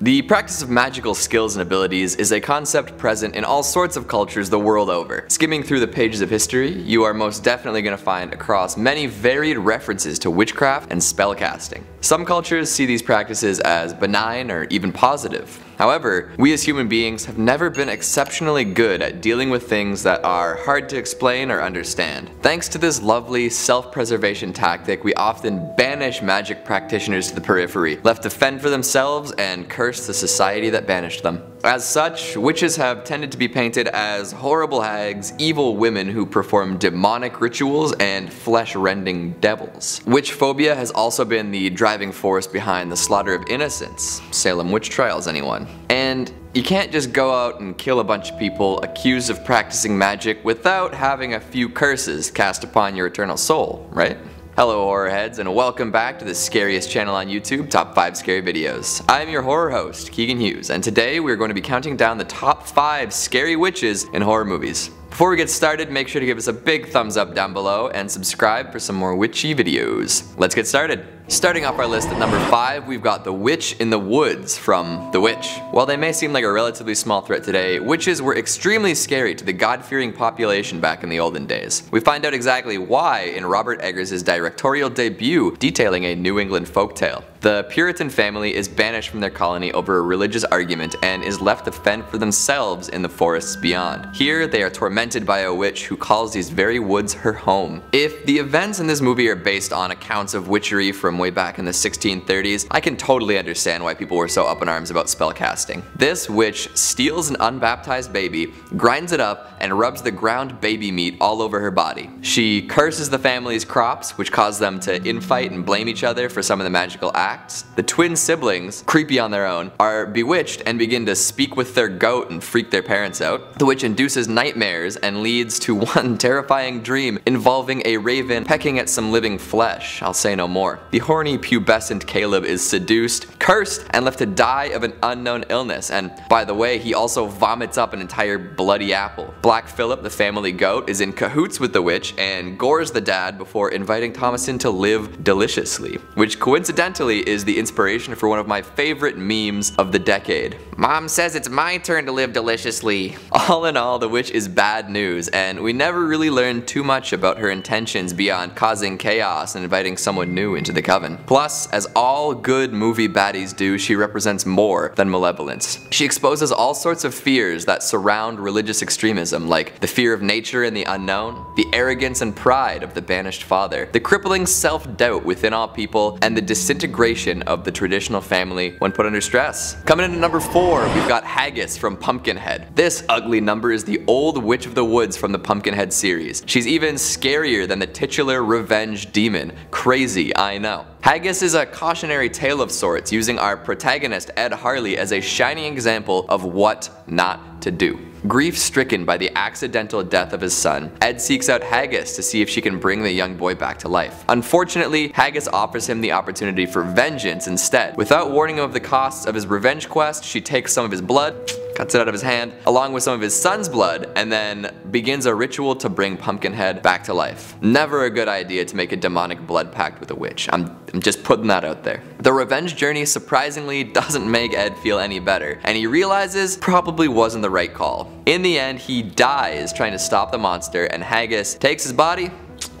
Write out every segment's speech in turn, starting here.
The practice of magical skills and abilities is a concept present in all sorts of cultures the world over. Skimming through the pages of history, you are most definitely going to find across many varied references to witchcraft and spellcasting. Some cultures see these practices as benign or even positive. However, we as human beings have never been exceptionally good at dealing with things that are hard to explain or understand. Thanks to this lovely self-preservation tactic, we often banish magic practitioners to the periphery, left to fend for themselves and curse the society that banished them. As such, witches have tended to be painted as horrible hags, evil women who perform demonic rituals, and flesh-rending devils. Witch phobia has also been the driving force behind the slaughter of innocents. Salem witch trials, anyone? And you can't just go out and kill a bunch of people accused of practicing magic without having a few curses cast upon your eternal soul, right? Hello horror heads and welcome back to the scariest channel on YouTube, Top 5 Scary Videos. I'm your horror host, Keegan Hughes, and today we're going to be counting down the top 5 scary witches in horror movies. Before we get started, make sure to give us a big thumbs up down below and subscribe for some more witchy videos. Let's get started. Starting off our list at number 5, we've got The Witch in the Woods from The Witch. While they may seem like a relatively small threat today, witches were extremely scary to the God-fearing population back in the olden days. We find out exactly why in Robert Eggers' directorial debut detailing a New England folktale. The Puritan family is banished from their colony over a religious argument and is left to fend for themselves in the forests beyond. Here, they are tormented by a witch who calls these very woods her home. If the events in this movie are based on accounts of witchery from way back in the 1630s, I can totally understand why people were so up in arms about spellcasting. This witch steals an unbaptized baby, grinds it up, and rubs the ground baby meat all over her body. She curses the family's crops, which cause them to infight and blame each other for some of the magical acts. The twin siblings, creepy on their own, are bewitched and begin to speak with their goat and freak their parents out. The witch induces nightmares and leads to one terrifying dream involving a raven pecking at some living flesh. I'll say no more. The horny pubescent Caleb is seduced, cursed, and left to die of an unknown illness. And by the way, he also vomits up an entire bloody apple. Black Philip, the family goat, is in cahoots with the witch and gores the dad before inviting Thomasin to live deliciously, which coincidentally is the inspiration for one of my favorite memes of the decade. Mom says it's my turn to live deliciously. All in all, the witch is bad news, and we never really learn too much about her intentions beyond causing chaos and inviting someone new into the coven. Plus, as all good movie baddies do, she represents more than malevolence. She exposes all sorts of fears that surround religious extremism, like the fear of nature and the unknown, the arrogance and pride of the banished father, the crippling self-doubt within all people, and the disintegration of the traditional family when put under stress. Coming in at number 4, we've got Haggis from Pumpkinhead. This ugly number is the old Witch of the Woods from the Pumpkinhead series. She's even scarier than the titular revenge demon. Crazy, I know. Haggis is a cautionary tale of sorts, using our protagonist Ed Harley as a shining example of what not to do. Grief stricken by the accidental death of his son, Ed seeks out Haggis to see if she can bring the young boy back to life. Unfortunately, Haggis offers him the opportunity for vengeance instead. Without warning him of the costs of his revenge quest, she takes some of his blood, cuts it out of his hand, along with some of his son's blood, and then begins a ritual to bring Pumpkinhead back to life. Never a good idea to make a demonic blood pact with a witch. I'm, I'm just putting that out there. The revenge journey surprisingly doesn't make Ed feel any better, and he realizes probably wasn't the right call. In the end, he dies trying to stop the monster, and Haggis takes his body,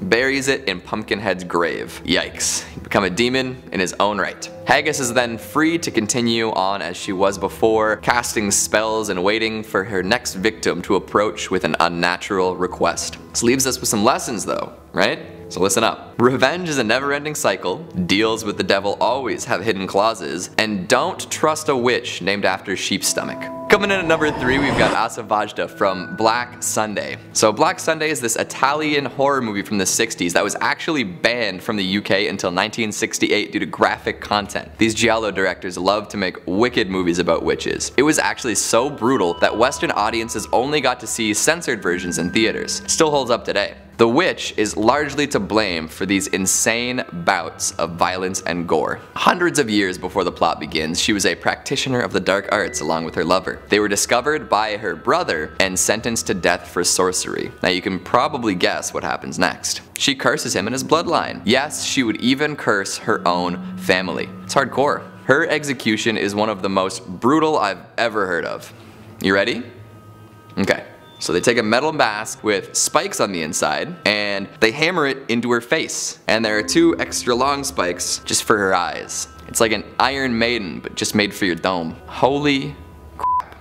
buries it in Pumpkinhead's grave. Yikes. Become a demon in his own right. Haggis is then free to continue on as she was before, casting spells and waiting for her next victim to approach with an unnatural request. This leaves us with some lessons though, right? So listen up. Revenge is a never-ending cycle, deals with the devil always have hidden clauses, and don't trust a witch named after sheep's stomach. Coming in at number 3 we've got Asa Vajda from Black Sunday. So Black Sunday is this Italian horror movie from the 60s that was actually banned from the UK until 1968 due to graphic content. These Giallo directors love to make wicked movies about witches. It was actually so brutal that western audiences only got to see censored versions in theaters. Still holds up today. The witch is largely to blame for these insane bouts of violence and gore. Hundreds of years before the plot begins, she was a practitioner of the dark arts along with her lover. They were discovered by her brother and sentenced to death for sorcery. Now you can probably guess what happens next. She curses him and his bloodline. Yes, she would even curse her own family. It's hardcore. Her execution is one of the most brutal I've ever heard of. You ready? Okay. So they take a metal mask with spikes on the inside and they hammer it into her face. And there are two extra long spikes just for her eyes. It's like an Iron Maiden, but just made for your dome. Holy crap.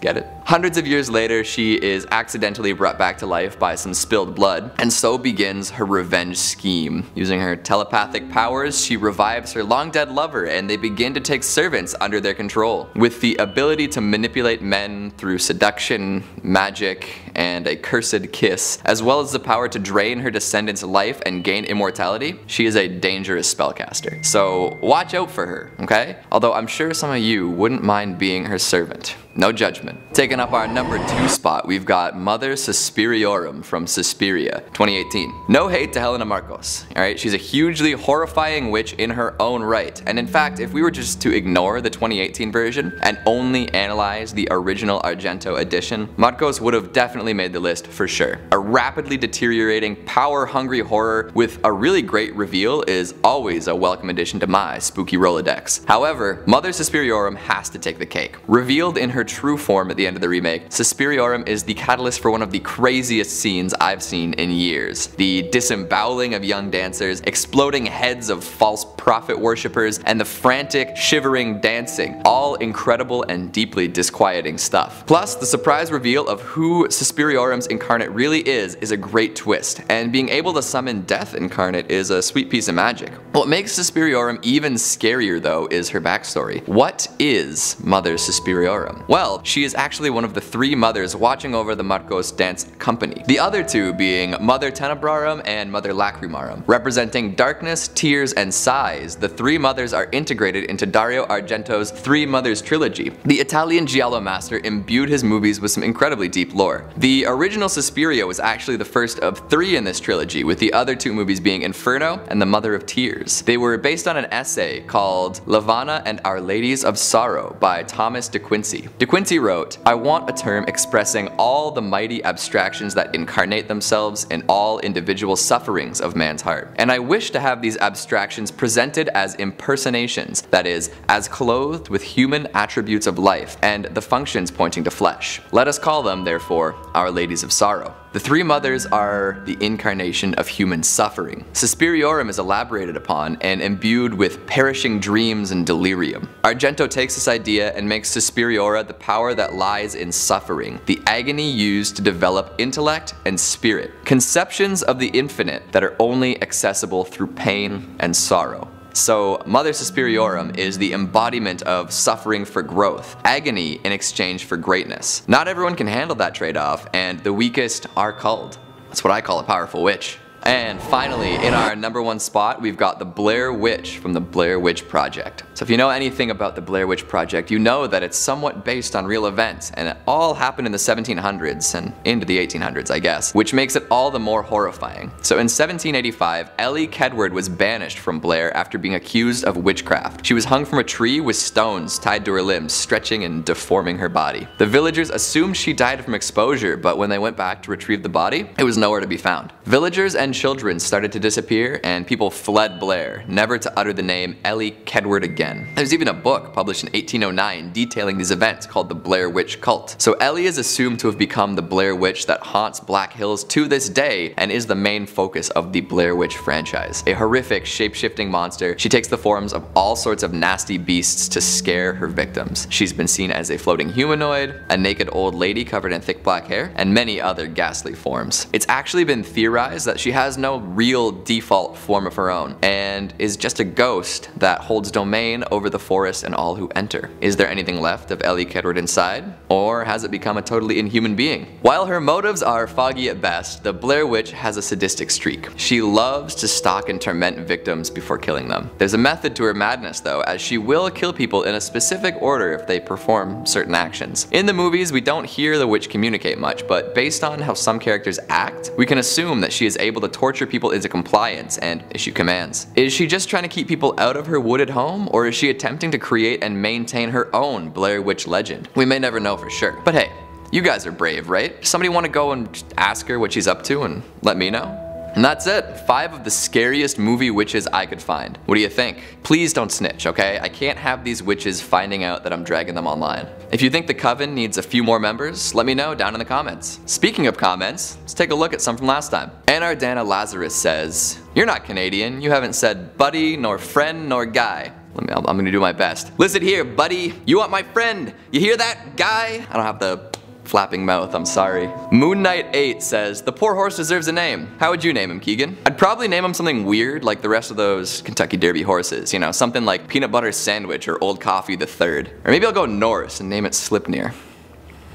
Get it? Hundreds of years later, she is accidentally brought back to life by some spilled blood, and so begins her revenge scheme. Using her telepathic powers, she revives her long dead lover, and they begin to take servants under their control. With the ability to manipulate men through seduction, magic, and a cursed kiss, as well as the power to drain her descendants' life and gain immortality, she is a dangerous spellcaster. So watch out for her, okay? Although I'm sure some of you wouldn't mind being her servant. No judgment. Taking up our number two spot, we've got Mother Suspiriorum from Suspiria, 2018. No hate to Helena Markos, alright? She's a hugely horrifying witch in her own right. And in fact, if we were just to ignore the 2018 version and only analyze the original Argento edition, Markos would have definitely made the list for sure. A rapidly deteriorating, power-hungry horror with a really great reveal is always a welcome addition to my spooky Rolodex. However, Mother Suspiriorum has to take the cake. Revealed in her true form at the end of the remake, Suspiriorum is the catalyst for one of the craziest scenes I've seen in years. The disemboweling of young dancers, exploding heads of false prophet worshippers, and the frantic, shivering dancing. All incredible and deeply disquieting stuff. Plus, the surprise reveal of who Suspiriorum's incarnate really is is a great twist, and being able to summon death incarnate is a sweet piece of magic. What makes Suspiriorum even scarier though is her backstory. What is Mother Suspiriorum? Well, she is actually one of the three mothers watching over the Markos dance company. The other two being Mother Tenebrarum and Mother Lacrimarum. Representing darkness, tears, and sighs, the three mothers are integrated into Dario Argento's Three Mothers trilogy. The Italian Giallo master imbued his movies with some incredibly deep lore. The original Suspiria was actually the first of three in this trilogy, with the other two movies being Inferno and The Mother of Tears. They were based on an essay called Levana and Our Ladies of Sorrow by Thomas de Quincey. De Quincey wrote, I want a term expressing all the mighty abstractions that incarnate themselves in all individual sufferings of man's heart. And I wish to have these abstractions presented as impersonations, that is, as clothed with human attributes of life and the functions pointing to flesh. Let us call them, therefore, Our Ladies of Sorrow. The three mothers are the incarnation of human suffering. Suspiriorum is elaborated upon and imbued with perishing dreams and delirium. Argento takes this idea and makes Suspiriora the power that lies in suffering, the agony used to develop intellect and spirit, conceptions of the infinite that are only accessible through pain and sorrow. So Mother Suspiriorum is the embodiment of suffering for growth, agony in exchange for greatness. Not everyone can handle that trade-off, and the weakest are culled. That's what I call a powerful witch. And finally, in our number one spot, we've got the Blair Witch from the Blair Witch Project. So if you know anything about the Blair Witch Project, you know that it's somewhat based on real events, and it all happened in the 1700s and into the 1800s, I guess, which makes it all the more horrifying. So in 1785, Elly Kedward was banished from Blair after being accused of witchcraft. She was hung from a tree with stones tied to her limbs, stretching and deforming her body. The villagers assumed she died from exposure, but when they went back to retrieve the body, it was nowhere to be found. Villagers and children started to disappear, and people fled Blair, never to utter the name Elly Kedward again. There's even a book published in 1809 detailing these events called the Blair Witch Cult. So Ellie is assumed to have become the Blair Witch that haunts Black Hills to this day and is the main focus of the Blair Witch franchise. A horrific, shape-shifting monster, she takes the forms of all sorts of nasty beasts to scare her victims. She's been seen as a floating humanoid, a naked old lady covered in thick black hair, and many other ghastly forms. It's actually been theorized that she has has no real default form of her own, and is just a ghost that holds domain over the forest and all who enter. Is there anything left of Elly Kedward inside? Or has it become a totally inhuman being? While her motives are foggy at best, the Blair Witch has a sadistic streak. She loves to stalk and torment victims before killing them. There's a method to her madness though, as she will kill people in a specific order if they perform certain actions. In the movies, we don't hear the witch communicate much, but based on how some characters act, we can assume that she is able to torture people into compliance and issue commands. Is she just trying to keep people out of her wooded home, or is she attempting to create and maintain her own Blair Witch legend? We may never know for sure. But hey, you guys are brave, right? Somebody want to go and ask her what she's up to and let me know? And that's it. Five of the scariest movie witches I could find. What do you think? Please don't snitch, okay? I can't have these witches finding out that I'm dragging them online. If you think the coven needs a few more members, let me know down in the comments. Speaking of comments, let's take a look at some from last time. Anardana Lazarus says, You're not Canadian. You haven't said buddy, nor friend, nor guy. Let me, I'm gonna do my best. Listen here, buddy. You want my friend? You hear that, guy? I don't have the flapping mouth, I'm sorry. Moon Knight 8 says, the poor horse deserves a name. How would you name him, Keegan? I'd probably name him something weird like the rest of those Kentucky Derby horses, you know, something like Peanut Butter Sandwich or Old Coffee the Third. Or maybe I'll go Norse and name it Sleipnir.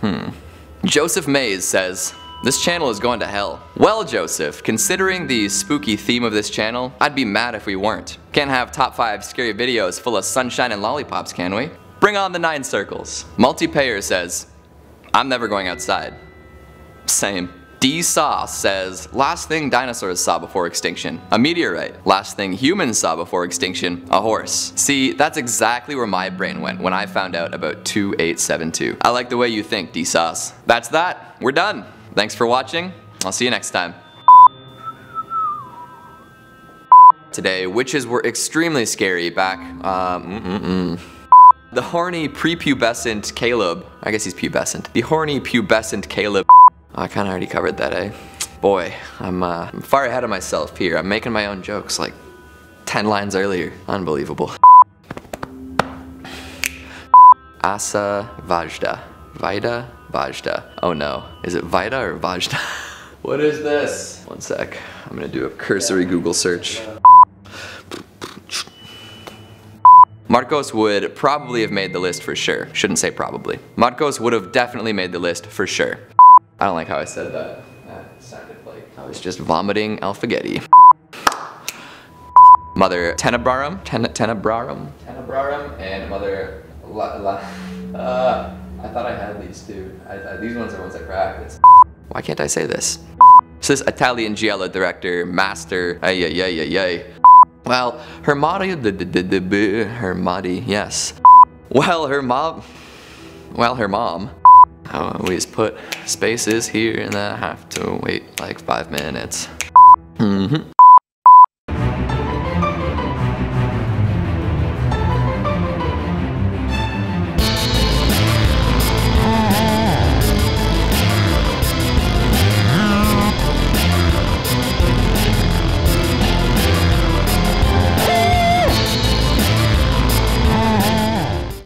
Hmm. Joseph Mays says, this channel is going to hell. Well, Joseph, considering the spooky theme of this channel, I'd be mad if we weren't. Can't have top 5 scary videos full of sunshine and lollipops, can we? Bring on the 9 circles. Multipayer says, I'm never going outside. Same. D Sauce says, last thing dinosaurs saw before extinction, a meteorite. Last thing humans saw before extinction, a horse. See, that's exactly where my brain went when I found out about 2872. I like the way you think, D Sauce. That's that. We're done. Thanks for watching. I'll see you next time. Today, witches were extremely scary back, mm -mm -mm. The horny prepubescent Caleb, I guess he's pubescent. The horny pubescent Caleb, I kinda already covered that, eh? Boy, I'm, uh, I'm far ahead of myself here. I'm making my own jokes like 10 lines earlier. Unbelievable. Asa Vajda. Vida Vajda. Oh no. Is it Vida or Vajda? what is this? One sec. I'm gonna do a cursory Google search. Markos would probably have made the list for sure. Shouldn't say probably. Markos would have definitely made the list for sure. I don't like how I said that. That sounded like I was just vomiting Alphaghetti. Mother Tenebrarum, Ten Tenebrarum, Tenebrarum, and Mother La, La uh, I thought I had these two. I, I, these ones are ones I cracked. Why can't I say this? So this Italian giallo director, master, ay ay ay ay ay, well, her motto, her motty, yes. Well, her mom, well, her mom. I always put spaces here and then I have to wait like five minutes. Mm -hmm.